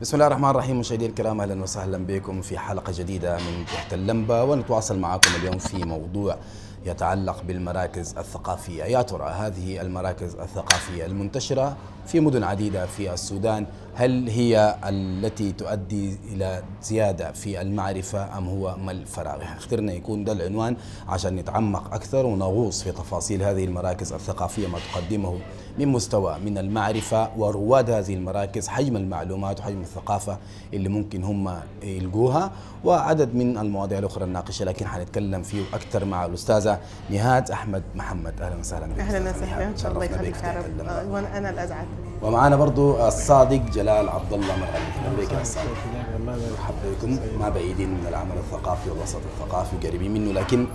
بسم الله الرحمن الرحيم مشاهدي الكرام أهلا وسهلا بكم في حلقة جديدة من تحت اللمبة ونتواصل معكم اليوم في موضوع يتعلق بالمراكز الثقافية، يا ترى هذه المراكز الثقافية المنتشرة في مدن عديدة في السودان هل هي التي تؤدي إلى زيادة في المعرفة أم هو ما الفراغ؟ اخترنا يكون ده العنوان عشان نتعمق أكثر ونغوص في تفاصيل هذه المراكز الثقافية ما تقدمه من مستوى من المعرفة ورواد هذه المراكز حجم المعلومات وحجم الثقافة اللي ممكن هم يلقوها وعدد من المواضيع الأخرى نناقشها لكن حنتكلم فيه أكثر مع الأستاذة نهاد أحمد محمد. أهلا وسهلا بك أهلا وسهلا. الله شرفنا يخليك بك يا رب. اللمبة. آه، وأنا أنا الأزعج. ومعنا برضو الصادق جلال عبد الله أهلا بك صادق مرحبا بكم. ما بعيدين من العمل الثقافي والوسط الثقافي قريبين منه لكن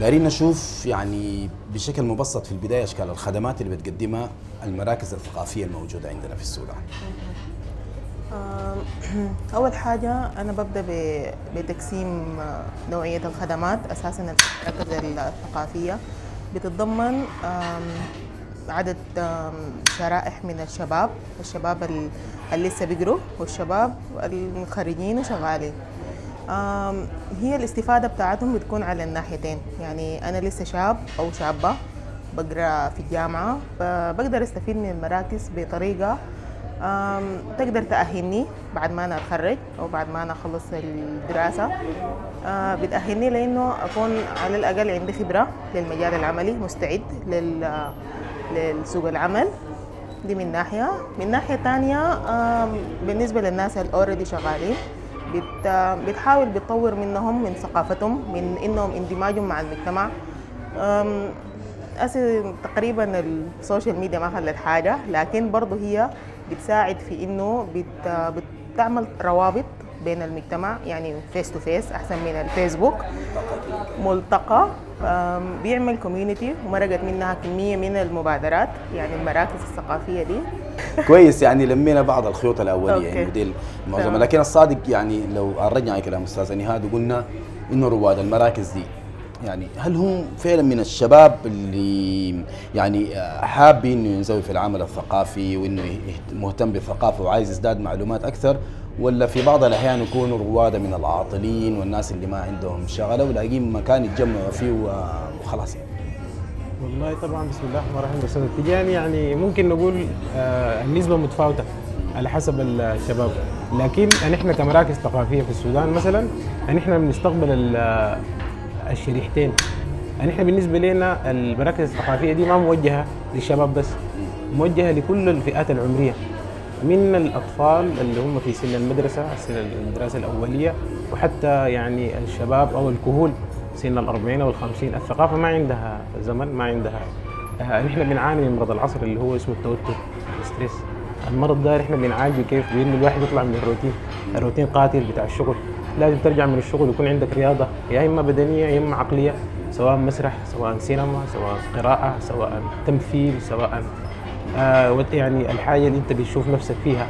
دارين نشوف يعني بشكل مبسط في البداية أشكال الخدمات اللي بتقدمها المراكز الثقافية الموجودة عندنا في السودان. آه، أول حاجة أنا ببدأ ب- بتقسيم نوعية الخدمات أساسا المراكز الثقافية. بتتضمن عدد شرائح من الشباب الشباب ال- اللي لسه بيقروا والشباب المتخرجين وشغالين. هي الاستفادة بتاعتهم بتكون على الناحيتين. يعني أنا لسه شاب أو شابة بقرأ في الجامعة بقدر أستفيد من المراكز بطريقة آم، تقدر تأهلني بعد ما أنا أتخرج أو بعد ما أنا أخلص الدراسة. آه، بتأهلني لأنه أكون على الأقل عندي خبرة للمجال العملي مستعد لل لسوق العمل. دي من ناحية. من ناحية تانية بالنسبة للناس اللي شغالين بت بتحاول بتطور منهم من ثقافتهم من إنهم اندماجهم مع المجتمع. أسي تقريبا ال social media ما خلت حاجة لكن برضه هي بتساعد في إنه بت بتعمل روابط بين المجتمع يعني face to face أحسن من الفيسبوك ملتقى بيعمل community ومرقت منها كمية من المبادرات يعني المراكز الثقافية دي كويس يعني لمينا بعض الخيوط الأولية. يعني دي المعظم تمام. لكن الصادق يعني لو على كلام استاذه نهاد وقلنا إنه رواد المراكز دي يعني هل هم فعلا من الشباب اللي يعني حابين إنه ينزوي في العمل الثقافي وإنه مهتم بالثقافة وعايز يزداد معلومات أكثر ولا في بعض الأحيان يكونوا رواد من العاطلين والناس اللي ما عندهم شغلة ولاقيين مكان يتجمعوا فيه وخلاص؟ والله طبعا بسم الله الرحمن الرحيم أستاذ التجاني يعني ممكن نقول آه النسبة متفاوتة على حسب الشباب. لكن نحن كمراكز ثقافية في السودان مثلا نحن بنستقبل ال- الشريحتين نحن بالنسبة لنا المراكز الثقافيه دي ما موجهة للشباب بس موجهة لكل الفئات العمرية. من الأطفال اللي هم في سن المدرسة سن الدراسة الأولية وحتى يعني الشباب أو الكهول سن الأربعين أو الخمسين. الثقافة ما عندها زمن ما عندها آه نحن بنعاني من مرض العصر اللي هو اسمه التوتر ستريس المرض ده نحن بنعالجه كيف؟ بانه الواحد يطلع من الروتين الروتين قاتل بتاع الشغل. لازم ترجع من الشغل يكون عندك رياضة يا إما بدنية يا إما عقلية سواء مسرح سواء سينما سواء قراءة سواء تمثيل سواء آه يعني الحاجة اللي أنت بتشوف نفسك فيها.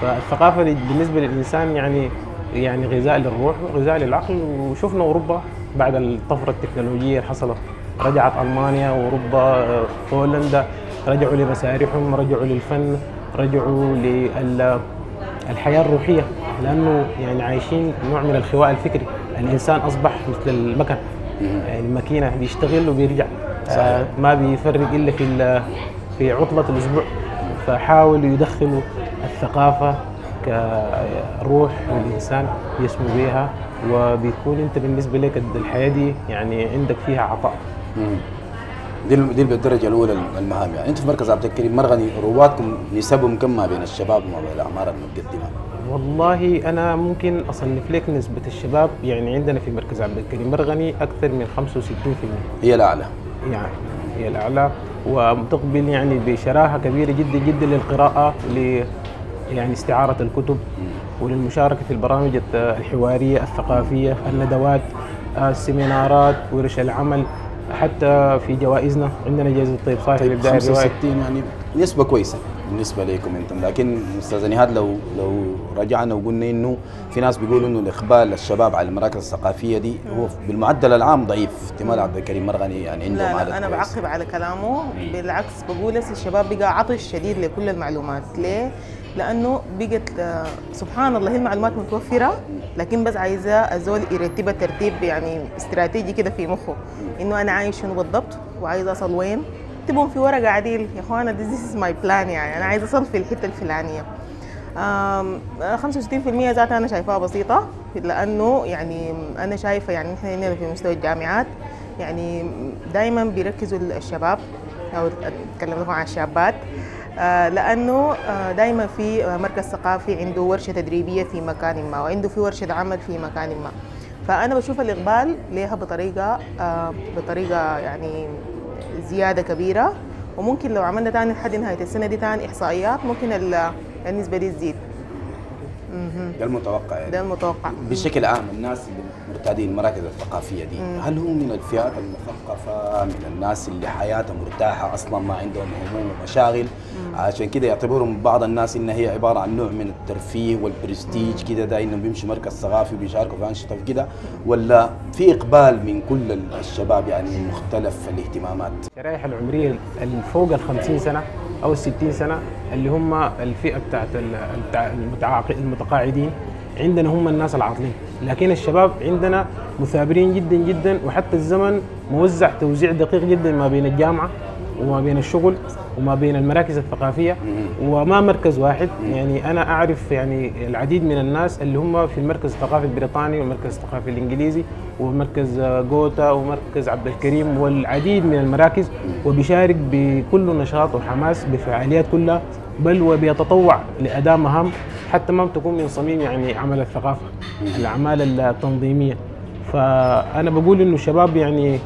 فالثقافة بالنسبة للإنسان يعني يعني غذاء للروح وغذاء للعقل. وشفنا أوروبا بعد الطفرة التكنولوجية اللي حصلت رجعت ألمانيا وأوروبا آه، هولندا رجعوا لمسارحهم رجعوا للفن رجعوا للحياه الروحية. لأنه يعني عايشين نوع من الخواء الفكري. الإنسان أصبح مثل المكن. يعني الماكينة بيشتغل وبيرجع. آه ما بيفرق إلا في في عطلة الأسبوع. فحاولوا يدخلوا الثقافة كروح للانسان يسمو بها وبيكون أنت بالنسبة لك الحياة دي يعني عندك فيها عطاء. دي دي بالدرجه الأولى المهام يعني. أنتم في مركز عبد الكريم مرغني روادكم نسبهم كم ما بين الشباب وما بين الأعمار المتقدمة؟ والله أنا ممكن أصنف لك نسبة الشباب يعني عندنا في مركز عبد الكريم مرغني أكثر من 65% هي الأعلى. يعني هي الأعلى وتقبل يعني بشراهة كبيرة جدا جدا للقراءة ل يعني استعارة الكتب وللمشاركة في البرامج الحوارية الثقافية الندوات السيمينارات ورش العمل حتى في جوائزنا عندنا جائزة طيب صالح طيب لإبداع الرواية. 65 يعني نسبة كويسة. بالنسبة لكم أنتم. لكن أستاذ نهاد لو لو رجعنا وقلنا إنه في ناس بيقولوا إنه الإقبال الشباب على المراكز الثقافية دي هو بالمعدل العام ضعيف. احتمال عبد الكريم مرغني يعني عنده لا لا أنا. بعقب على كلامه. بالعكس بقول هسه الشباب بقى عطش شديد لكل المعلومات. ليه؟ لأنه بقت آه، سبحان الله هي المعلومات متوفرة لكن بس عايزة الزول يرتبها ترتيب يعني استراتيجي كده في مخه. إنه أنا عايز شنو بالضبط وعايز أصل وين اكتبهم في ورقة عديل. يا إخوانا this is my plan يعني. أنا عايز اصل في الحتة الفلانية. آم، 65% ذاتها أنا شايفاها بسيطة لأنه يعني أنا شايفة يعني إحنا هنا في مستوى الجامعات يعني دائما بيركزوا الشباب أو أتكلم لكم عن الشابات. آه، لأنه آه، دائما في آه، مركز ثقافي عنده ورشة تدريبية في مكان ما وعنده في ورشة عمل في مكان ما. فأنا بشوف الإقبال لها بطريقة آه، بطريقة يعني زيادة كبيرة وممكن لو عملنا تاني لحد نهاية السنة دي تاني إحصائيات ممكن ال- النسبة دي تزيد. ده المتوقع يعني. ده المتوقع. بشكل عام الناس اللي مرتادين المراكز الثقافية دي هل هم من الفئات المثقفة من الناس اللي حياتها مرتاحه أصلا ما عندهم هموم ومشاغل؟ عشان كده يعتبرهم بعض الناس انها هي عبارة عن نوع من الترفيه والبرستيج كده ده انهم بيمشوا مركز ثقافي وبيشاركوا في أنشطة كده ولا في إقبال من كل الشباب يعني من مختلف الاهتمامات؟ الشرائح العمرية اللي فوق ال 50 سنة أو ال 60 سنة اللي هم الفئة بتاعت المتقاعدين عندنا هم الناس العاطلين. لكن الشباب عندنا مثابرين جدا جدا وحتى الزمن موزع توزيع دقيق جدا ما بين الجامعة وما بين الشغل. وما بين المراكز الثقافية وما مركز واحد. يعني أنا أعرف يعني العديد من الناس اللي هم في المركز الثقافي البريطاني والمركز الثقافي الإنجليزي ومركز آه، جوتا ومركز عبد الكريم والعديد من المراكز. وبيشارك بكل نشاط وحماس بفعاليات كلها بل وبيتطوع لاداء مهام حتى ما بتكون من صميم يعني عمل الثقافة الأعمال التنظيمية. فأنا بقول إنه الشباب يعني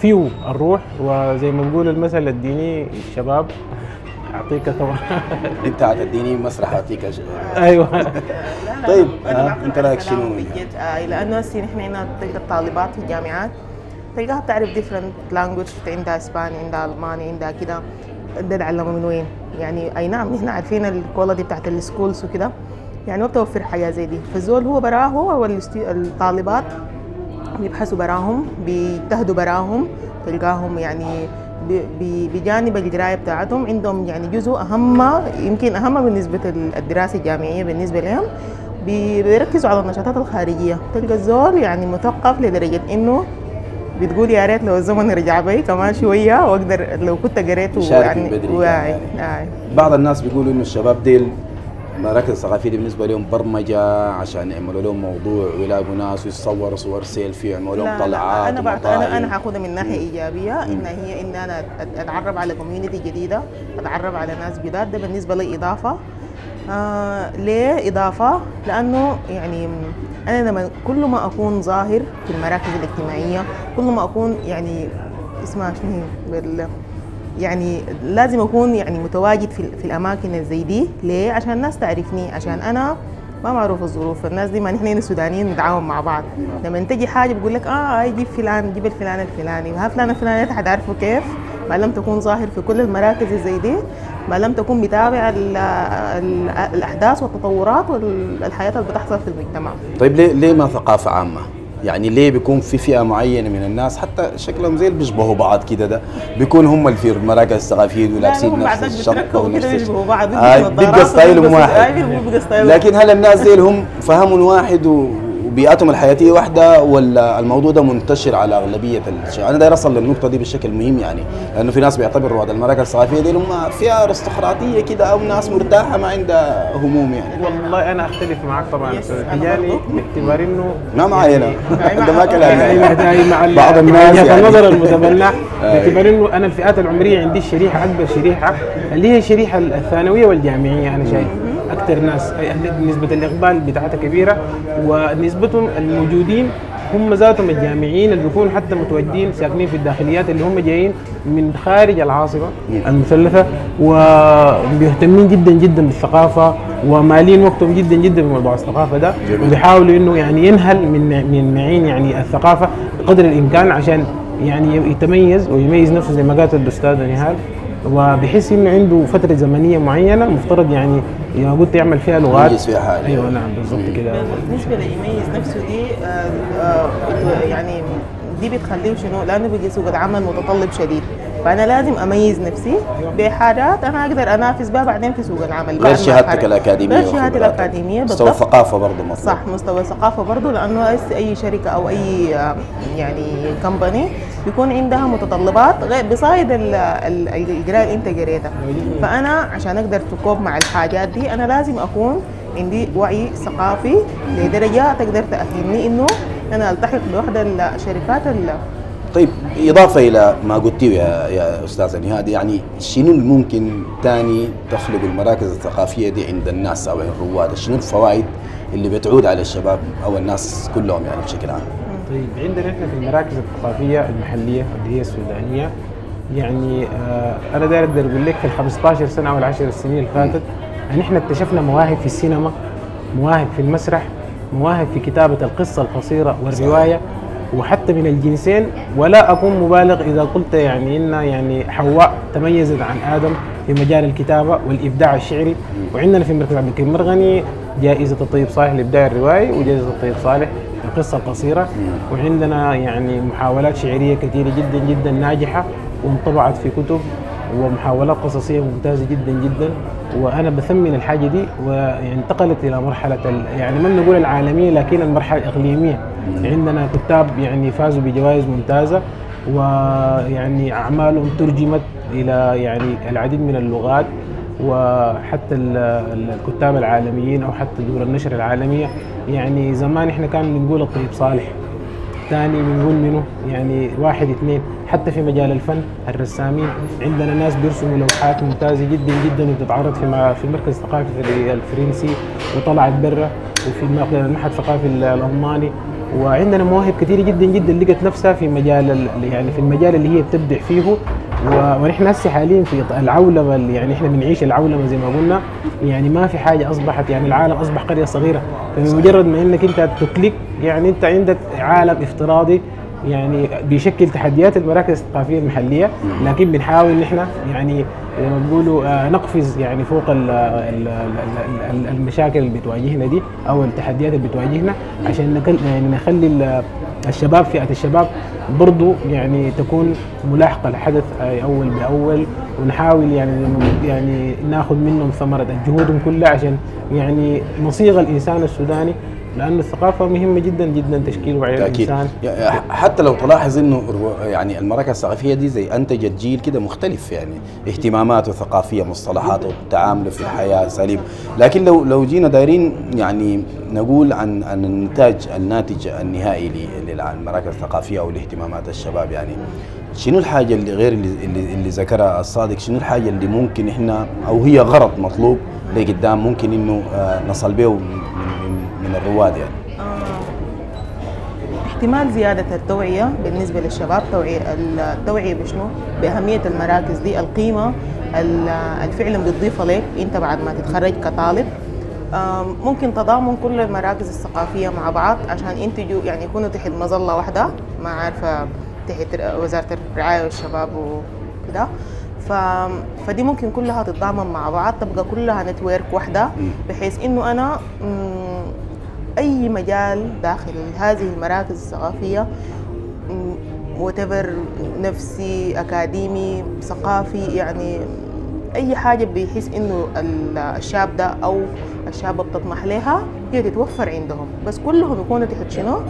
فيه الروح وزي ما بقول المثل الديني الشباب أعطيك طبعا. أنت هتديني مسرح أعطيك أيوه. طيب أنا أنت رايك شنو؟ لأنه هسه نحن هنا تلقى الطالبات في الجامعات تلقاها بتعرف different language عندها إسباني عندها ألماني عندها كده. ده تعلموا من وين؟ يعني أي نعم نحن عارفين ال quality بتاعت ال schools وكده. يعني ما بتوفر حياة زي دي. فالزول هو براه هو والستي- بيبحثوا براهم بيجتهدوا براهم تلقاهم يعني بجانب القراية بتاعتهم عندهم يعني جزء أهم يمكن أهم من نسبه ال- الدراسه الجامعية بالنسبة لهم بي- بيركزوا على النشاطات الخارجية تلقى الزول يعني مثقف لدرجة إنه بتقول يا ريت لو الزمن رجع بي كمان شوية وأقدر لو كنت من يعني كمان. آه. بعض الناس بيقولوا إنه الشباب ديل المراكز الثقافية دي بالنسبة لهم برمجة عشان يعملوا لهم موضوع ويلاقوا ناس ويتصوروا صور سيلفي ويعملوا لهم طلعات أنا بعت أنا. أنا هاخدها من ناحية إيجابية إن هي إن أنا أتعرف على community جديدة أتعرف على ناس جداد ده بالنسبة لي إضافة. آه ليه إضافة؟ لأنه يعني أنا لما كل ما أكون ظاهر في المراكز الاجتماعية كل ما أكون يعني اسمها شنو يعني لازم أكون يعني متواجد في, في الأماكن زي دي. ليه؟ عشان الناس تعرفني عشان أنا ما معروف الظروف. الناس دي ما نحن السودانيين نتعاون مع بعض. لما تجي حاجة بقول لك آه هاي جيب فلان جيب الفلان الفلاني. ها فلان الفلاني حتعرفه كيف؟ ما لم تكون ظاهر في كل المراكز زي دي. ما لم تكون متابع ال- ال- الأحداث والتطورات والحياة اللي بتحصل في المجتمع. طيب ليه ليه ما ثقافة عامة؟ يعني ليه بيكون في فئة معينة من الناس حتى شكلهم زي اللي بيشبهوا بعض كده ده بيكون هم اللي في المراكز الثقافيه ولابسين نفس الشرطه ونفس يشبهوا بعض آه، بيبقى ستايلهم واحد. ستايلهم. لكن هل الناس دي هم فهمهم واحد و- وبيئتهم الحياتية واحدة ولا الموضوع ده منتشر على أغلبية الشيء أنا داير أصل للنقطة دي بشكل مهم يعني لأنه في ناس بيعتبروا هذا المراكز الثقافية دي هم فيها أرستقراطية كده أو ناس مرتاحة ما عندها هموم يعني والله أنا أختلف معك طبعا برضو. باعتبار إنه ما معي هنا ده ما كلام يعني يعني. بعض الناس يعني. النظر المتبنى. باعتبار إنه أنا الفئات العمرية عندي الشريحه أكبر شريحة اللي هي الشريحة الثانوية والجامعية أنا شايف أكثر ناس نسبة الإقبال بتاعتها كبيرة ونسبتهم الموجودين هم ذاتهم الجامعيين اللي بيكونوا حتى متواجدين ساكنين في الداخليات اللي هم جايين من خارج العاصمة المثلثة وبيهتمين جدا جدا بالثقافة ومالين وقتهم جدا جدا بموضوع الثقافة ده. وبيحاولوا إنه يعني ينهل من من معين يعني الثقافة قدر الإمكان عشان يعني يتميز ويميز نفسه زي ما قالت الأستاذة نهال وبحس إنه عنده فترة زمنية معينة مفترض يعني اذا قلت يعمل فيها لغات. ينجز فيها حاجة. أيوه نعم بالضبط كده. بالنسبة ليميز نفسه دي آه، آه، يعني دي بتخليه شنو؟ لأنه بيجي سوق العمل متطلب شديد. فأنا لازم أميز نفسي بحاجات أنا أقدر أنافس بها بعدين في سوق العمل. غير شهادتك أتخرج. الأكاديمية غير شهادتي. الأكاديمية مستوى بالضبط. الثقافة برضه مطلوب. صح مستوى لأنه هسه أي شركة أو أي آم، يعني كمباني بيكون عندها متطلبات غير بصايد ال- ال- القراءة اللي أنت قريتها فأنا عشان أقدر تكوب مع الحاجات دي أنا لازم أكون عندي وعي ثقافي لدرجة تقدر تأهلني إنه أنا ألتحق بواحدة الشركات ال- طيب إضافة إلى ما قلتيه يا, يا أستاذة نهاد يعني شنو اللي ممكن تاني تخلق المراكز الثقافية دي عند الناس أو الرواد؟ شنو الفوائد اللي بتعود على الشباب أو الناس كلهم يعني بشكل عام؟ طيب عندنا إحنا في المراكز الثقافية المحلية اللي هي السودانية يعني آه أنا داير أقدر أقول لك في ال 15 سنة أو ال 10 سنين اللي فاتت ان إحنا اكتشفنا مواهب في السينما مواهب في المسرح مواهب في كتابة القصة القصيرة والرواية وحتى من الجنسين ولا أكون مبالغ إذا قلت يعني إن يعني حواء تميزت عن آدم في مجال الكتابة والإبداع الشعري. وعندنا في مركز عبد الكريم مرغني جائزة الطيب صالح للابداع الروائي وجائزة الطيب صالح القصة القصيرة وعندنا يعني محاولات شعرية كثيرة جدا جدا ناجحة وانطبعت في كتب. ومحاولات قصصية ممتازة جدا جدا وأنا بثمن الحاجة دي ويعني انتقلت إلى مرحلة ال- يعني ما نقول العالمية لكن المرحلة الإقليمية. عندنا كتاب يعني فازوا بجوائز ممتازة ويعني أعمالهم ترجمت إلى يعني العديد من اللغات وحتى ال- ال- الكتاب العالميين أو حتى دور النشر العالمية. يعني زمان إحنا كان بنقول الطيب صالح. ثاني بنقول منه يعني واحد اثنين. حتى في مجال الفن الرسامين عندنا ناس بيرسموا لوحات ممتازة جدا جدا وبتتعرض في في المركز الثقافي الفرنسي وطلعت برا. وفي المعهد الثقافي الألماني. وعندنا مواهب كثيرة جدا جدا لقت نفسها في مجال ال- يعني في المجال اللي هي بتبدع فيه. ونحن هسه حاليا في العولمة اللي يعني إحنا بنعيش العولمة زي ما قلنا. يعني ما في حاجة أصبحت يعني العالم أصبح قرية صغيرة. فبمجرد ما إنك أنت تكليك يعني أنت عندك عالم افتراضي يعني بيشكل تحديات المراكز الثقافية المحلية لكن بنحاول نحن يعني زي ما بيقولوا آه، نقفز يعني فوق ال ال ال ال المشاكل اللي بتواجهنا دي أو التحديات اللي بتواجهنا عشان يعني نخلي ال- الشباب فئة الشباب برضو يعني تكون ملاحقة الحدث آه، أول بأول ونحاول يعني يعني ناخذ منهم ثمرة جهودهم كلها عشان يعني نصيغ الإنسان السوداني لأنه الثقافة مهمة جدا جدا تشكيل وعي تأكيد يا- حتى لو تلاحظ الرو- يعني المراكز الثقافية دي زي أنتجت جيل كده مختلف يعني اهتماماته ثقافية مصطلحاته تعامله في الحياة اساليب لكن لو لو جينا دايرين يعني نقول عن عن النتاج الناتج النهائي للمراكز الثقافية أو لاهتمامات الشباب يعني شنو الحاجة اللي غير اللي, اللي, ذكرها الصادق؟ شنو الحاجة اللي ممكن إحنا أو هي غرض مطلوب لقدام ممكن إنه آه، نصل به من, من, الرواد يعني. احتمال زيادة التوعية بالنسبة للشباب توعية التوعية بشنو؟ بأهمية المراكز دي القيمة ال- الفعلا بتضيفها لك أنت بعد ما تتخرج كطالب. ممكن تضامن كل المراكز الثقافية مع بعض عشان ينتجوا يعني يكونوا تحت مظلة واحدة. ما عارفة تحت وزارة الرعاية والشباب وكده. ف... فدي ممكن كلها تتضامن مع بعض تبقى كلها network واحدة. بحيث إنه أنا أي مجال داخل هذه المراكز الثقافية تعتبر نفسي أكاديمي ثقافي يعني أي حاجة بيحس ال- الشاب ده أو الشابه بتطمح لها هي تتوفر عندهم بس كلهم يكونوا تحت شنو؟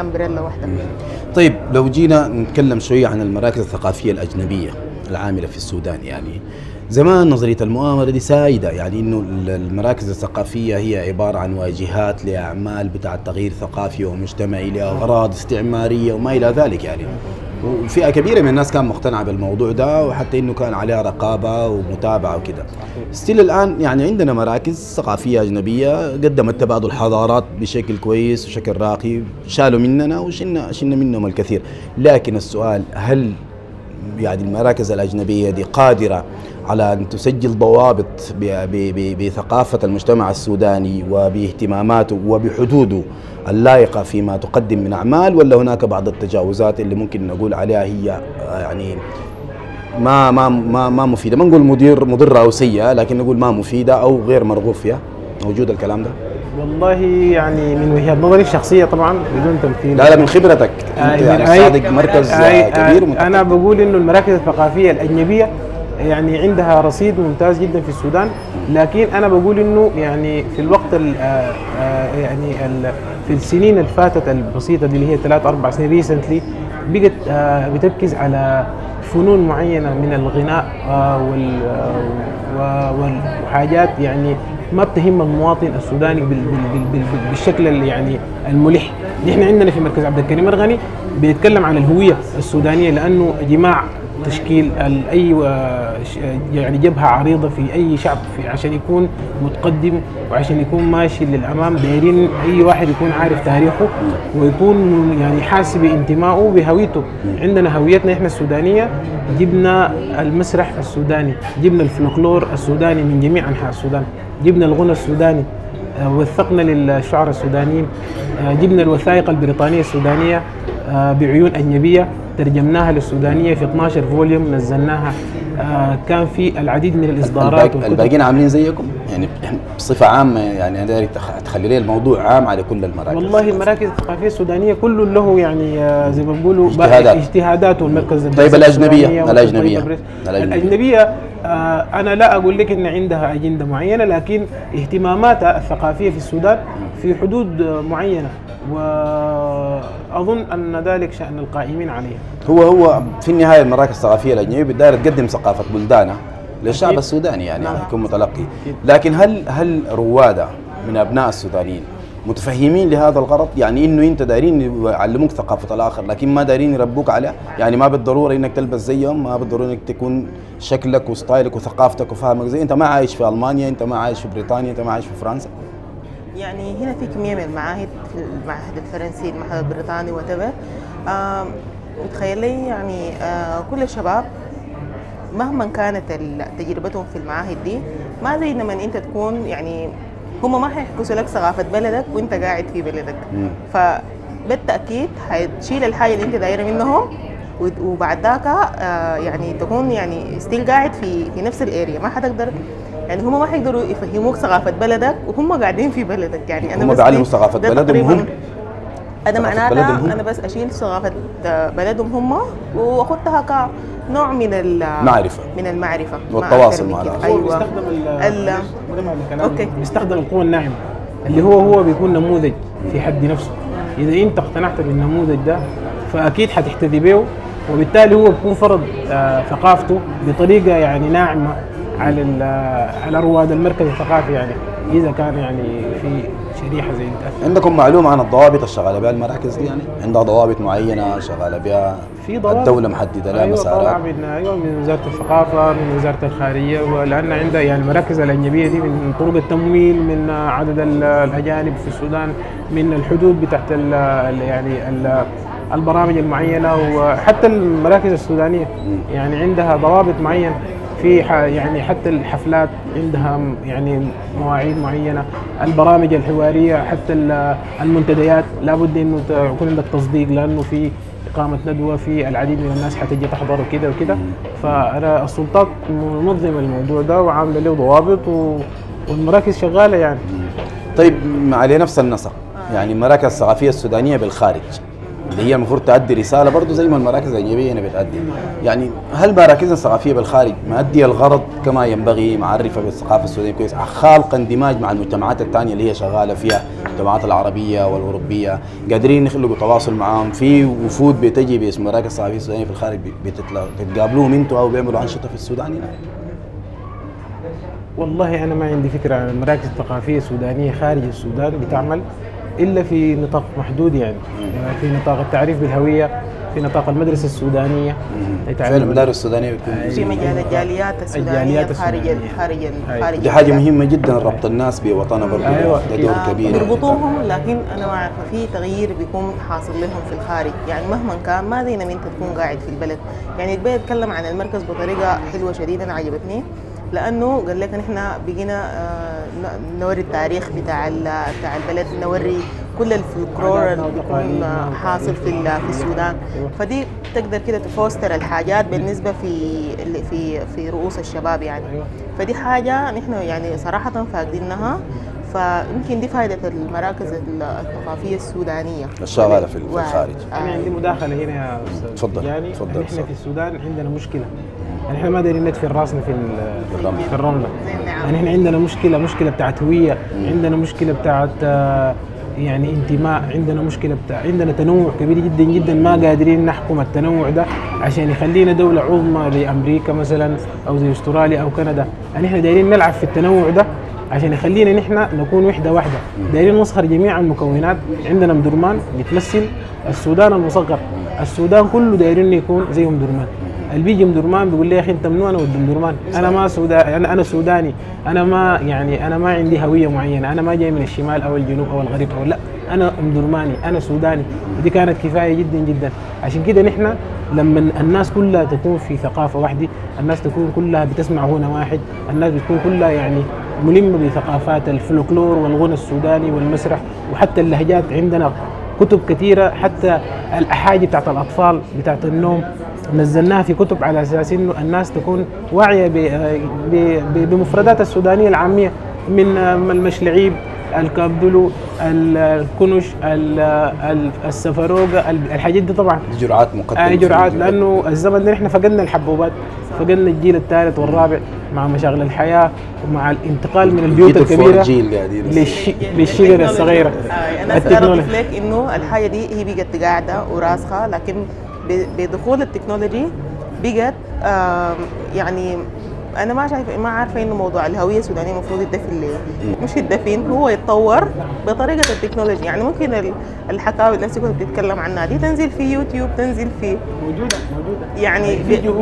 umbrella واحدة طيب لو جينا نتكلم شوية عن المراكز الثقافية الأجنبية العاملة في السودان يعني زمان نظرية المؤامرة دي سائدة يعني ال- المراكز الثقافية هي عبارة عن واجهات لأعمال بتاع تغيير ثقافي ومجتمعي لأغراض استعمارية وما إلى ذلك يعني. وفئة كبيرة من الناس كان مقتنعة بالموضوع ده وحتى إنه كان عليها رقابة ومتابعة وكده. ستيل الآن يعني عندنا مراكز ثقافية أجنبية قدمت تبادل حضارات بشكل كويس وشكل راقي شالوا مننا وشلنا شلنا منهم الكثير. لكن السؤال هل يعني المراكز الأجنبية دي قادرة على أن تسجل ضوابط بثقافة المجتمع السوداني وباهتماماته وبحدوده اللائقة فيما تقدم من أعمال ولا هناك بعض التجاوزات اللي ممكن نقول عليها هي آه، يعني ما ما ما ما مفيدة. ما نقول مدير مضرة أو سيئة لكن نقول ما مفيدة أو غير مرغوب فيها. موجود الكلام ده؟ والله يعني من وجهة نظري الشخصيه طبعا بدون تمثيل لا لا من خبرتك. آه، أنت من يعني أي- صادق مركز آه، كبير آه، ومتقدم. أنا بقول إنه المراكز الثقافية الأجنبية يعني عندها رصيد ممتاز جدا في السودان. لكن أنا بقول إنه يعني في الوقت ال آه، آه، يعني ال في السنين اللي فاتت البسيطه دي اللي هي ثلاث أربع سنين ريسنتلي بقت آه، بتركز على فنون معينة من الغناء وحاجات يعني ما بتهم المواطن السوداني بال- بال- بال- بال- بالشكل اللي يعني الملح. نحن عندنا في مركز عبد الكريم الغني بيتكلم عن الهوية السودانية لأنه جماع تشكيل أي ش- يعني جبهة عريضة في أي شعب في عشان يكون متقدم وعشان يكون ماشي للأمام. دايرين أي واحد يكون عارف تاريخه ويكون يعني حاسس بانتمائه بهويته. عندنا هويتنا إحنا السودانية. جبنا المسرح السوداني جبنا الفلكلور السوداني من جميع أنحاء السودان. جبنا الغنى السوداني آه، وثقنا للشعراء السودانيين. آه، جبنا الوثائق البريطانية السودانية. آه، بعيون أجنبية ترجمناها للسودانية في 12 volume نزلناها آه، كان في العديد من والكتب. الباقيين عاملين زيكم يعني إحنا بصفة عامة يعني أنا داير تخ- تخلي لي الموضوع عام على كل المراكز والله المراكز الثقافية السودانية كل له يعني آه، زي ما بيقولوا اجتهادات. اجتهاداته المركز طيب الأجنبية، السودانية الأجنبية، بريس. الأجنبية. آه، أنا لا أقول لك إن عندها أجندة معينة لكن اهتماماتها الثقافية في السودان في حدود معينة وأظن أن ذلك شأن القائمين عليها هو هو في النهاية المراكز الثقافية الأجنبية بتدار تقدم ثقافة بلدانها للشعب. السوداني يعني نعم. يكون متلقي لكن هل هل روادة من أبناء السودانيين متفهمين لهذا الغرض. يعني إنه أنت دايرين يعلموك ثقافة الآخر لكن ما دايرين يربوك عليها يعني ما بالضرورة إنك تلبس زيهم ما بالضرورة إنك تكون شكلك وستايلك وثقافتك وفهمك زي أنت ما عايش في ألمانيا أنت ما عايش في بريطانيا أنت ما عايش في فرنسا. يعني هنا في كمية من المعاهد في المعهد الفرنسي المعهد البريطاني وتبر متخيل لي؟ يعني آه، كل الشباب مهما كانت تجربتهم في المعاهد دي ما زي لما أنت تكون يعني هم ما حيحكسوا لك ثقافة بلدك وانت قاعد في بلدك مم. فبالتأكيد حتشيل الحاجة اللي انت دايرة منهم وبعد ذاك آه، يعني تكون يعني still قاعد في في نفس ال area ما حتقدر يعني هم ما حيقدروا يفهموك ثقافة بلدك وهم قاعدين في بلدك يعني أنا هم بيعلموا ده بلدهم هم. أنا هم. معناتها أنا بس أشيل ثقافة بلدهم هم واخدها كنوع من ال معرفة. من المعرفة ما والتواصل مع. هو أيوه بيستخدم okay. بيستخدم القوة الناعمة اللي هو هو بيكون نموذج في حد نفسه إذا أنت اقتنعت بالنموذج ده فأكيد حتحتذي به وبالتالي هو بيكون فرض آه، ثقافته بطريقة يعني ناعمة على على رواد المركز الثقافي يعني إذا كان يعني في شريحة زي دي تأثر. عندكم معلومة عن الضوابط الشغالة بها المراكز دي؟ يعني عندها ضوابط معينة شغالة بها في ضوابط. الدولة محددة لها طبعا مسارات من أيوه من وزارة الثقافة من وزارة الخارجية ولأن عندها يعني المراكز الأجنبية دي من طرق التمويل من عدد ال- الأجانب في السودان من الحدود بتاعت ال ال- يعني ال البرامج المعينة وحتى المراكز السودانية. يعني عندها ضوابط معينة. في يعني حتى الحفلات عندها يعني مواعيد معينة. البرامج الحوارية حتى ال- المنتديات لابد إنه يكون عندك تصديق لأنه في إقامة ندوة في العديد من الناس حتجي تحضر وكده وكده فأنا السلطات منظمة الموضوع ده وعاملة له ضوابط. والمراكز شغالة يعني. طيب على نفس النسق يعني المراكز الثقافيه السودانية بالخارج. اللي هي المفروض تؤدي رسالة برضه زي ما المراكز الأجنبية هنا بتؤدي يعني هل مراكزنا الثقافية بالخارج مؤديه الغرض كما ينبغي معرفة بالثقافة السودانيه كويس خالق اندماج مع المجتمعات الثانية اللي هي شغالة فيها المجتمعات العربية والأوروبية قادرين يخلقوا تواصل معاهم في وفود بتجي باسم مراكز الثقافية السودانيه في الخارج بتقابلوهم أنتوا أو بيعملوا أنشطة في السودان هنا؟ والله أنا ما عندي فكرة عن المراكز الثقافية السودانية خارج السودان بتعمل. إلا في نطاق محدود يعني في نطاق التعريف بالهوية في نطاق المدرسة السودانية فين المدارس السودانية بتكون في مجال الجاليات الجاليات خارج. خارج. خارج دي حاجة. مهمة جدا ربط الناس بوطنها برضه أيوة. ده دور آه، كبير بيربطوهم لكن أنا مع في تغيير بيكون حاصل لهم في الخارج يعني مهما كان ما زي لما أنت تكون قاعد في البلد يعني البيت اتكلم عن المركز بطريقة حلوة شديدا عجبتني لأنه قال لك نحن بقينا آه، نوري التاريخ بتاع ال- بتاع البلد نوري كل الفلكلور اللي بيكون آه،. حاصل في في السودان. فدي تقدر كده تفوستر الحاجات بالنسبة في في في رؤوس الشباب يعني أيوة. فدي حاجة نحن يعني صراحة فاقدينها فيمكن دي فائدة المراكز الثقافية السودانية الشغالة في- في الخارج. أنا عندي مداخلة هنا يا أستاذ تفضل، يعني تفضل إحنا. في السودان عندنا مشكلة يعني إحنا ما دايرين ندفن راسنا في ال- في الرمل. في الرملة. يعني إحنا عندنا مشكلة مشكلة بتاعت هويه عندنا مشكلة بتاعت آه، يعني انتماء عندنا مشكلة بتاع عندنا تنوع كبير جدا جدا ما قادرين نحكم التنوع ده عشان يخلينا دولة عظمى زي أمريكا مثلا أو زي أستراليا أو كندا. يعني إحنا دايرين نلعب في التنوع ده عشان يخلينا نحن نكون وحدة واحدة. دايرين نسخر جميع المكونات. عندنا مدرمان بتمثل السودان المصغر. السودان كله دايرين يكون زي ام درمان اللي بيجي مدرمان بيقول لي يا أخي أنت منو؟ أنا ود مدرمان أنا ما سوداني أنا أنا سوداني. أنا ما يعني أنا ما عندي هوية معينة. أنا ما جاي من الشمال أو الجنوب أو الغرب أو لا. أنا مدرماني أنا سوداني. ودي كانت كفاية جدا جدا. عشان كده نحن لما الناس كلها تكون في ثقافة واحدة الناس تكون كلها بتسمع غنى واحد الناس بتكون كلها يعني ملمة بثقافات الفلكلور والغنى السوداني والمسرح وحتى اللهجات. عندنا كتب كثيرة حتى الأحاجي بتاعت الأطفال بتاعت النوم. نزلناها في كتب على أساس إنه الناس تكون واعية بمفردات السودانية العامية من المشلعيب الكابدلو ال- الكنش ال- ال- السفروقه ال- الحاجات دي طبعا جرعات مقدمة اي في جرعات. لأنه الزمن ده إحنا فقدنا الحبوبات فقدنا الجيل الثالث والرابع مع مشاغل الحياة ومع الانتقال من البيوت الكبيرة جيل قاعدين. للشجر الصغيرة آه أنا اضيف لك إنه الحاجة دي هي بقت قاعدة وراسخة لكن بدخول التكنولوجي بقت يعني أنا ما شايفه ما عارفة إنه موضوع الهوية السودانية المفروض يدفن ليه مش يدفن هو يتطور بطريقة التكنولوجيا. يعني ممكن ال- الحكاوي اللي كنت بتتكلم عنها دي تنزل في يوتيوب تنزل في موجودة موجودة. يعني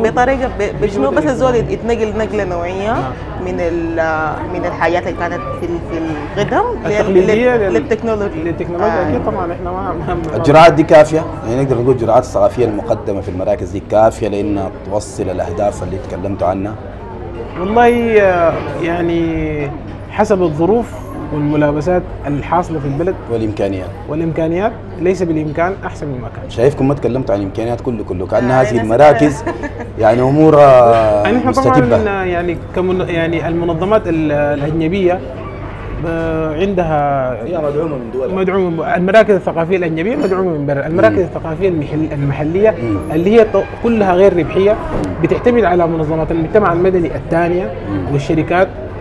بطريقة بشنو؟ بس الزول يتنقل نقلة نوعية نعم. من ال- من الحاجات اللي كانت في في القدم التقليدية لل- لل- للتكنولوجيا. للتكنولوجيا. آه. أكيد طبعا إحنا ما الجرعات دي كافية؟ يعني نقدر نقول الجرعات الثقافية المقدمة في المراكز دي كافية لأنها توصل الأهداف اللي تكلمتوا عنها؟ والله آه، يعني حسب الظروف والملابسات الحاصلة في البلد والإمكانيات. والإمكانيات ليس بالإمكان أحسن مما كان. شايفكم ما تكلمتوا عن الإمكانيات كله كله كأن آه، هذه المراكز. يعني أمورها يعني إحنا مستتبة. طبعا يعني كمن يعني المنظمات ال- الأجنبية آه، عندها هي مدعومة من دول مدعومة المراكز الثقافية الأجنبية مدعومة من برا. المراكز الثقافية المحل المحلية. اللي هي كلها غير ربحية بتعتمد على منظمات المجتمع المدني الثانية والشركات آه،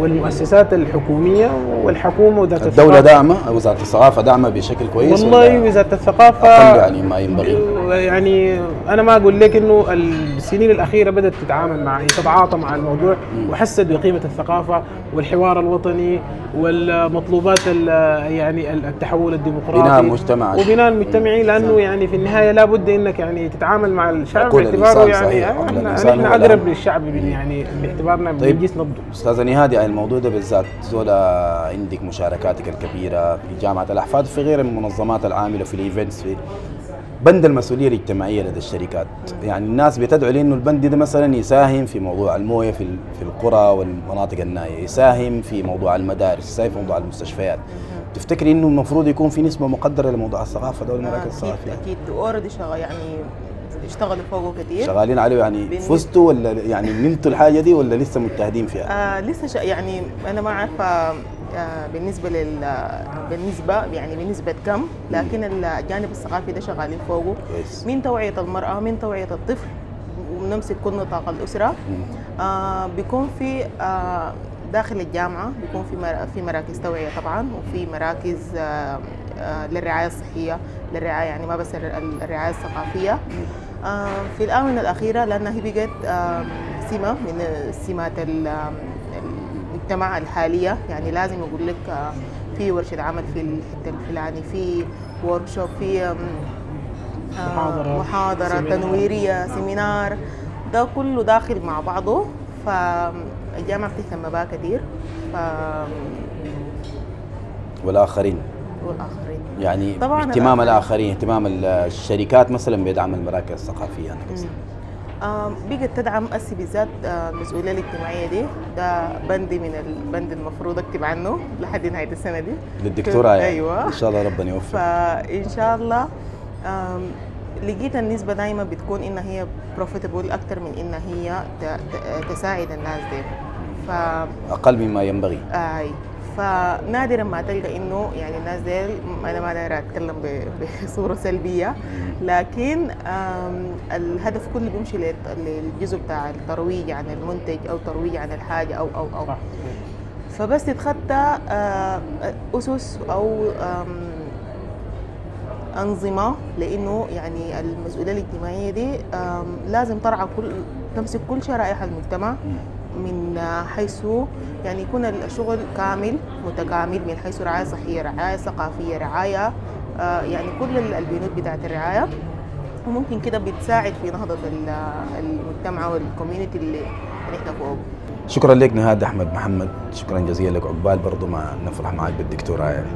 والمؤسسات الحكومية والحكومة وذات الدولة الثقافة. داعمة وزارة الثقافة داعمة بشكل كويس والله وزارة الثقافة أقل يعني ما ينبغي يعني أنا ما أقول لك إنه السنين الأخيرة بدأت تتعامل مع تتعاطى مع الموضوع وحست بقيمة الثقافة والحوار الوطني والمطلوبات ال- يعني التحول الديمقراطي بناء مجتمع. وبناء المجتمعي لأنه يعني في النهاية لابد إنك يعني تتعامل مع الشعب باعتباره يعني إحنا أقرب. للشعب يعني باعتبارنا طيب. بنقيس نبضه أستاذة نهاد يعني الموضوع ده بالذات زولة عندك مشاركاتك الكبيرة في جامعة الأحفاد وفي غير المنظمات العاملة في ال events في بند المسؤولية الاجتماعية لدى الشركات. يعني الناس بتدعو لأنه البند ده مثلا يساهم في موضوع الموية في في القرى والمناطق النائية يساهم في موضوع المدارس يساهم في موضوع المستشفيات. تفتكري إنه المفروض يكون في نسبة مقدرة لموضوع الثقافه ده والمراكز أكيد الثقافيه أكيد. already شغال يعني اشتغلوا فوقه كثير شغالين عليه يعني فزتوا ولا يعني نلتوا الحاجة دي ولا لسه مجتهدين فيها؟ آه لسه شا يعني أنا ما عارفه آه بالنسبة لل بالنسبة يعني بنسبه كم لكن الجانب الثقافي ده شغالين فوقه. من توعية المرأة من توعية الطفل ونمسك كل نطاق الأسرة. آه بيكون في آه داخل الجامعة بيكون في مر- في مراكز توعية طبعا وفي مراكز آه آه للرعاية الصحية للرعاية يعني ما بس الر- الرعاية الثقافية. آه في الآونة الأخيرة لانها هي بقت آه سمة من سمات ال- المجتمع الحالية. يعني لازم أقول لك آه في ورشة عمل في الحتة الفلاني في workshop في آه، محاضرة، محاضرة seminar. تنويرية seminar ده كله داخل مع بعضه. فالجامعة بتهتم بها كثير. ف والاخرين يعني طبعاً اهتمام. الآخرين اهتمام الشركات مثلا بدعم المراكز الثقافية أنا قصدي. بقت تدعم أسي بالذات آه، المسؤولية الاجتماعية دي. ده بند من البند المفروض أكتب عنه لحد نهاية السنة دي. للدكتوراه يعني. أيوة. إن شاء الله ربنا يوفق فإن شاء الله لقيت النسبة دايما بتكون إن هي بروفيتبل أكتر من إن هي تساعد الناس دي. ف أقل مما ينبغي. آي. فنادرا ما تلقى إنه يعني الناس ديل أنا ما دايره أتكلم بصورة سلبية. لكن الهدف كله بيمشي للجزء بتاع الترويج عن المنتج أو ترويج عن الحاجة أو أو أو. فبس تتخطى آه، أسس أو أنظمة لأنه يعني المسؤولية الاجتماعية دي لازم ترعى كل تمسك كل شرائح المجتمع. من حيث يعني يكون الشغل كامل متكامل من حيث رعاية صحية رعاية ثقافية رعاية آه، يعني كل ال- البنود بتاعت الرعاية. وممكن كده بتساعد في نهضة ال- المجتمع والكوميونتي اللي إحنا فوقه شكرا لك نهاد أحمد محمد. شكرا جزيلا لك عقبال. برضو ما نفرح معك بالدكتوراه يعني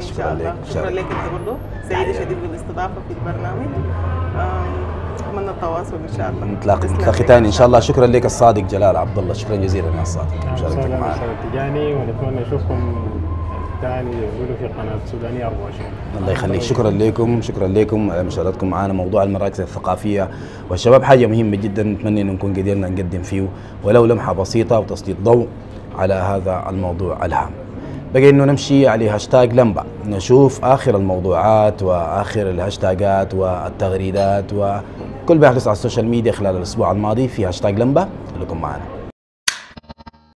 شكرا. لك. شكرا لك أنت برضه سعيده شديد بالاستضافة في البرنامج. آم، اتمنى التواصل إن شاء الله. نتلاقي تسلم نتلاقي ثاني إن شاء الله شكرا لك الصادق جلال عبد الله شكرا جزيلا يا الصادق مشاركتك أهلا معنا. تجاني ونتمنى نشوفكم ثاني يقولوا في قناة سودانيه 24 الله يخليك. شكرا لكم شكرا لكم على مشاركتكم معنا. موضوع المراكز الثقافية. والشباب حاجة مهمة جدا نتمنى إنه نكون قدرنا نقدم فيه. ولو لمحة بسيطة وتسليط ضوء على هذا الموضوع الهام. بقي إنه نمشي على هاشتاج لمبة نشوف آخر الموضوعات وآخر الهاشتاجات والتغريدات وكل ما يحدث على ال social media خلال الأسبوع الماضي في هاشتاج لمبة خليكم معنا.